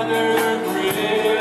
Another great.